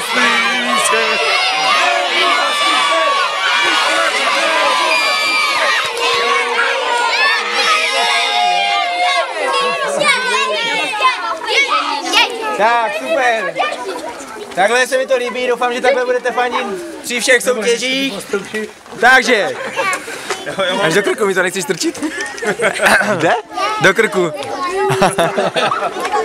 smíše. Tak, super. Takhle se mi to líbí, doufám, že takhle budete fandit při všech soutěžích. Takže, až do krku mi to nechceš strčit? Kde? Do krku.